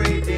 every day.